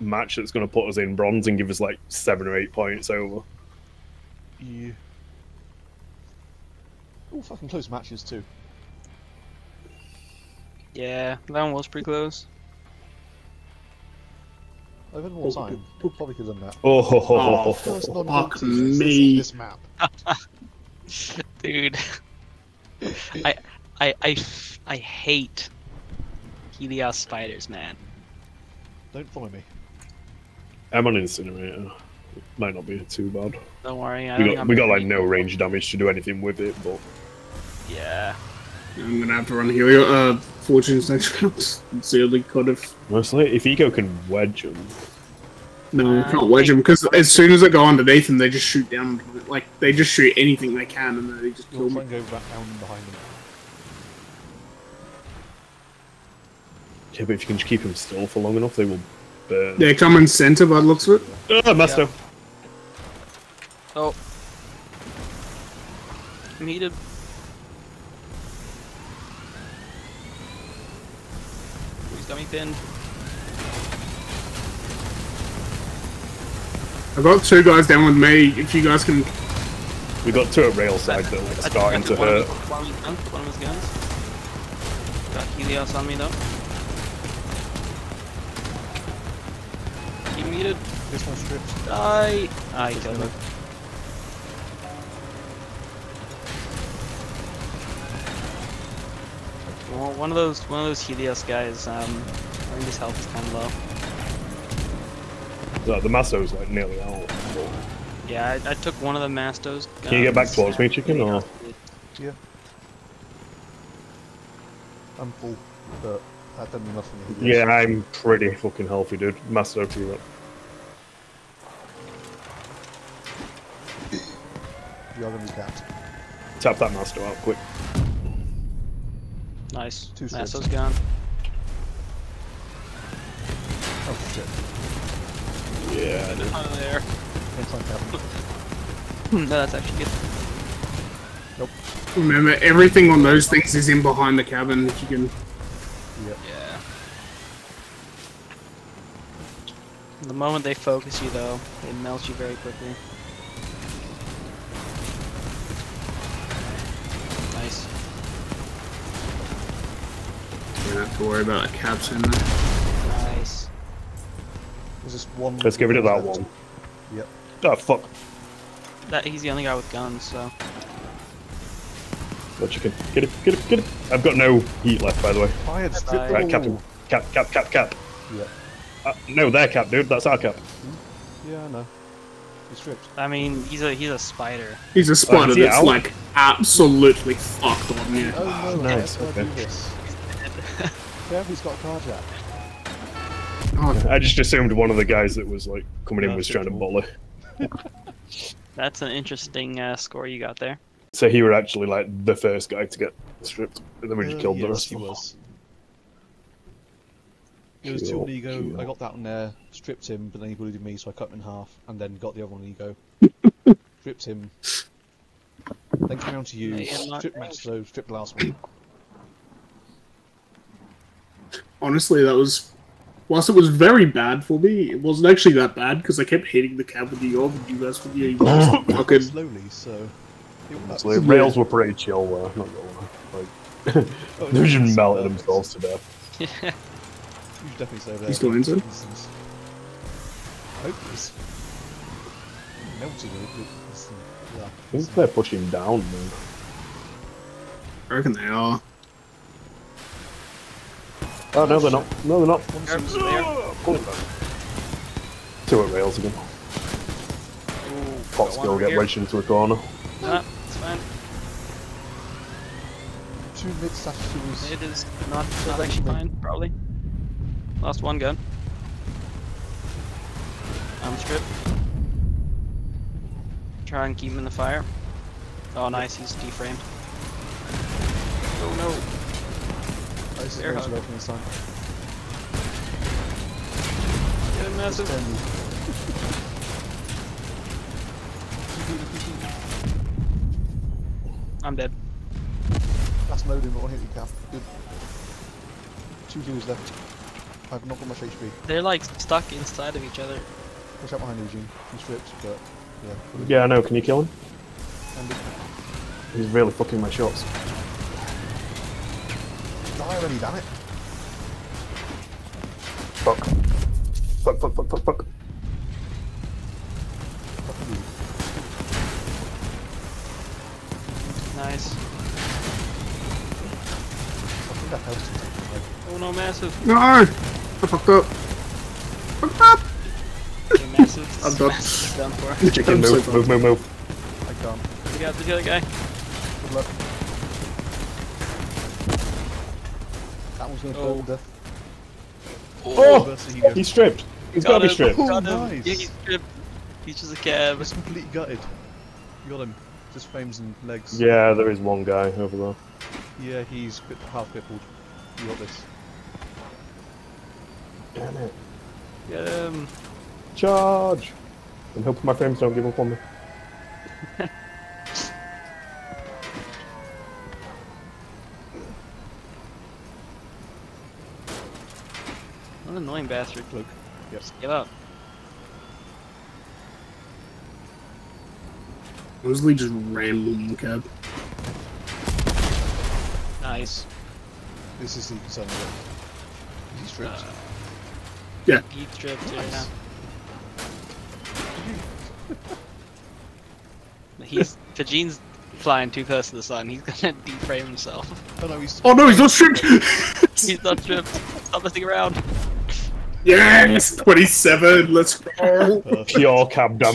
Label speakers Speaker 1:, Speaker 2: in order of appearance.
Speaker 1: match that's going to put us in bronze and give us like seven or eight points over.
Speaker 2: Yeah. Oh, fucking close matches too.
Speaker 3: Yeah, that one was pretty close.
Speaker 2: I've had more time. Probably could have done that.
Speaker 1: Oh, ho, ho, ho, ho,
Speaker 2: First
Speaker 1: ho.
Speaker 4: fuck
Speaker 2: this-
Speaker 4: me.
Speaker 2: This map.
Speaker 3: Dude. I, I, I, f- I hate Helios spiders, man.
Speaker 2: Don't follow me.
Speaker 1: I'm on incinerator. Might not be too bad.
Speaker 3: Don't worry. I
Speaker 1: We got we got like no range damage to do anything with it, but
Speaker 3: Yeah.
Speaker 4: I'm gonna have to run Helio, uh, Fortune's next round. It's the only kind of.
Speaker 1: honestly, if Ego can wedge them,
Speaker 4: No,
Speaker 3: Uh,
Speaker 4: can't wedge them because as soon as I go underneath them, they just shoot down. Like they just shoot anything they can, and then they just kill
Speaker 2: try
Speaker 4: me.
Speaker 2: go back down behind them.
Speaker 1: yeah, but if you can just keep them still for long enough, they will burn.
Speaker 4: They're coming center by the looks of it.
Speaker 1: Ah, Masto.
Speaker 3: Oh. Needed. He's got me pinned.
Speaker 4: I've got two guys down with me. If you guys can,
Speaker 1: We got two at rail side that are like,
Speaker 3: I took-
Speaker 1: starting
Speaker 3: I
Speaker 1: to
Speaker 3: one
Speaker 1: hurt.
Speaker 3: his- One of his guns. One of his guns. Got Helios on me though. He muted.
Speaker 2: This one stripped.
Speaker 3: Die. I killed him. Well, one of those one of those Helios guys. Um, I think his health is kind of low.
Speaker 1: No, the Masto's like nearly out. but-
Speaker 3: Yeah, I, I took one of the Mastos.
Speaker 1: Can you get back towards me, chicken, or-
Speaker 2: Yeah. I'm full, but that doesn't mean nothing. to
Speaker 1: Yeah,
Speaker 2: Helios.
Speaker 1: I'm pretty fucking healthy, dude. Masto to you.
Speaker 2: You are going to be capped.
Speaker 1: Tap that master out quick.
Speaker 3: Nice.
Speaker 2: Two
Speaker 3: Mastos
Speaker 2: strips.
Speaker 3: gone.
Speaker 2: Oh shit.
Speaker 1: Yeah, dude.
Speaker 3: There.
Speaker 2: Next time cap.
Speaker 3: no, that's actually good. Nope.
Speaker 4: remember everything on those things is in behind the cabin. If you can,
Speaker 2: Yep.
Speaker 3: Yeah. The moment they focus you, though, they melt you very quickly. Nice.
Speaker 4: you don't have to worry about the caps in there.
Speaker 3: Nice.
Speaker 2: There's just one.
Speaker 1: Let's get rid of that
Speaker 2: left.
Speaker 1: one.
Speaker 2: Yep.
Speaker 1: Oh, fuck.
Speaker 3: That he's the only guy with guns, so
Speaker 1: What chicken? Get it, get it, get it. I've got no heat left, by the way.
Speaker 2: I had
Speaker 1: Right,
Speaker 2: all-
Speaker 1: Captain. Cap, cap, cap, cap.
Speaker 2: Yeah.
Speaker 1: Uh, no, their cap, dude. That's our cap.
Speaker 2: Yeah, I know. He stripped.
Speaker 3: I mean, he's a he's a spider.
Speaker 4: He's a spider
Speaker 1: is he
Speaker 4: that's
Speaker 1: out?
Speaker 4: like absolutely fucked on you.
Speaker 2: Oh no,
Speaker 1: nice,
Speaker 2: how do I
Speaker 1: okay.
Speaker 2: Yeah, he's got a carjack.
Speaker 4: Oh,
Speaker 1: I just assumed one of the guys that was like coming in
Speaker 2: No,
Speaker 1: was
Speaker 2: it's
Speaker 1: trying to
Speaker 2: cool.
Speaker 1: bully.
Speaker 3: That's an interesting uh, score you got there.
Speaker 1: So he were actually like the first guy to get stripped, and then we just
Speaker 2: Uh,
Speaker 1: killed the rest
Speaker 2: he
Speaker 1: of them.
Speaker 2: was. It was two on ego.
Speaker 1: cool.
Speaker 2: I got that one there, stripped him, but then he bullied me, so I cut him in half, and then got the other one ego. stripped him. Then came on to you,
Speaker 3: Hey, I'm not-
Speaker 2: stripped Masto, stripped the last one.
Speaker 4: honestly, that was. Whilst it was very bad for me, it wasn't actually that bad because I kept hitting the cab with the orb and you guys with the fucking.
Speaker 2: Slowly, so. It worked.
Speaker 1: So the rails were pretty chill, uh, not gonna lie. Like,
Speaker 2: Oh,
Speaker 1: they were just
Speaker 2: it's
Speaker 1: melting themselves to death.
Speaker 2: You should definitely say that.
Speaker 4: He's still into it?
Speaker 2: I hope he's melted it. but it's, Yeah.
Speaker 1: I think they're pushing down, man.
Speaker 4: I reckon they are.
Speaker 1: Oh no, they're not. No, they're not.
Speaker 2: One
Speaker 3: Guards
Speaker 2: seems-
Speaker 3: there.
Speaker 1: Pull it back. Two at rails again.
Speaker 3: Ooh,
Speaker 1: Fox
Speaker 3: got
Speaker 1: still get wedged into a corner.
Speaker 3: Ah, it's fine.
Speaker 2: Two mid statues.
Speaker 3: It is not, not actually fine, probably. Lost one gun. I'm stripped. Try and keep him in the fire. Oh, nice, he's deframed. Oh no.
Speaker 2: This is
Speaker 3: Air hug.
Speaker 2: from time.
Speaker 3: Get him massive.
Speaker 2: Turn.
Speaker 3: I'm dead.
Speaker 2: That's loading, but one hit you cap. Good. Two dudes left. I've not got much HP.
Speaker 3: They're like stuck inside of each other.
Speaker 2: Watch out behind you, Eugene. He's stripped, but yeah.
Speaker 1: Yeah, I know. Can you kill him?
Speaker 2: And
Speaker 1: He's really fucking my shots.
Speaker 2: die already, damn it.
Speaker 1: Fuck. Fuck, fuck, fuck, fuck, fuck.
Speaker 2: Fuck
Speaker 3: Nice.
Speaker 2: I think that helps.
Speaker 3: Oh no, massive.
Speaker 4: No! I fucked up. Fucked up!
Speaker 3: Okay, massive.
Speaker 4: I'm done.
Speaker 3: Done for.
Speaker 1: Chicken,
Speaker 4: I'm so
Speaker 1: move, move, move, move.
Speaker 2: I can't.
Speaker 3: We got the other guy.
Speaker 2: Good luck. That one's gonna
Speaker 3: Oh.
Speaker 2: fall to oh. death.
Speaker 1: Oh!
Speaker 2: oh Versus Hugo.
Speaker 1: He's stripped. He's gotta be stripped.
Speaker 2: Oh, nice.
Speaker 3: Yeah, he's stripped. He's just a cab.
Speaker 2: He's completely gutted. You got him. Just frames and legs.
Speaker 1: Yeah, there is one guy over there.
Speaker 2: Yeah, he's half crippled. You got this.
Speaker 1: Damn it.
Speaker 3: Get him.
Speaker 1: Charge! I'm hoping my frames don't give up on me.
Speaker 3: What an annoying bastard.
Speaker 2: Look. Yep.
Speaker 3: Just give up.
Speaker 4: Mosley just ran the cab.
Speaker 3: Nice.
Speaker 2: This is the concern of it. Is he stripped?
Speaker 4: Uh, yeah.
Speaker 3: He stripped too,
Speaker 2: Nice.
Speaker 3: yeah. He's Fijine's flying too close to the sun. He's gonna deframe himself.
Speaker 2: oh no, he's.
Speaker 4: Oh no, he's not stripped!
Speaker 3: He's not stripped. Stop messing around.
Speaker 4: yes! 27, let's go!
Speaker 2: Perfect.
Speaker 1: Pure cab damage.